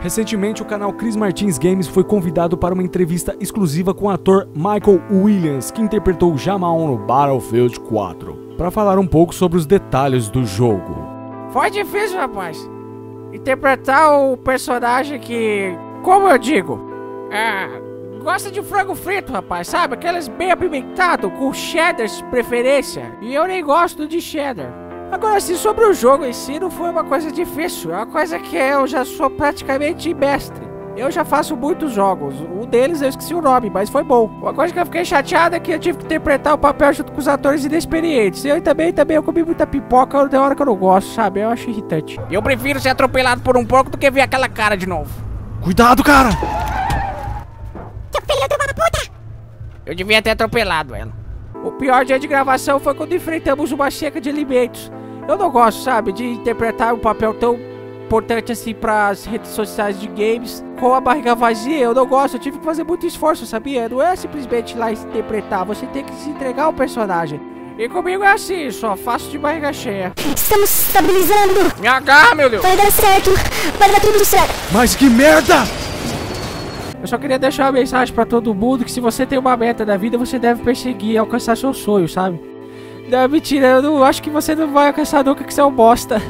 Recentemente, o canal Chris Martins Games foi convidado para uma entrevista exclusiva com o ator Michael Williams, que interpretou Jamal no Battlefield 4, para falar um pouco sobre os detalhes do jogo. Foi difícil, rapaz. Interpretar o personagem que, como eu digo, é, gosta de frango frito, rapaz, sabe? Aqueles bem apimentados, com cheddar de preferência. E eu nem gosto de cheddar. Agora, assim, sobre o jogo em si, não foi uma coisa difícil. É uma coisa que eu já sou praticamente mestre. Eu já faço muitos jogos. Um deles eu esqueci o nome, mas foi bom. Uma coisa que eu fiquei chateada é que eu tive que interpretar o papel junto com os atores inexperientes. Eu também, também, eu comi muita pipoca da hora que eu não gosto, sabe? Eu acho irritante. Eu prefiro ser atropelado por um porco do que ver aquela cara de novo. Cuidado, cara! Seu filho de uma puta! Eu devia ter atropelado ela. O pior dia de gravação foi quando enfrentamos uma seca de alimentos. Eu não gosto, sabe, de interpretar um papel tão importante assim para as redes sociais de games com a barriga vazia. Eu não gosto, eu tive que fazer muito esforço, sabia? Não é simplesmente lá interpretar, você tem que se entregar ao personagem. E comigo é assim, só faço de barriga cheia. Estamos estabilizando! Me agarra, meu Deus! Vai dar certo! Vai dar tudo certo! Mas que merda! Eu só queria deixar uma mensagem pra todo mundo que se você tem uma meta da vida, você deve perseguir e alcançar seu sonho, sabe? Não, mentira, eu não acho que você não vai alcançar nunca que você é um bosta.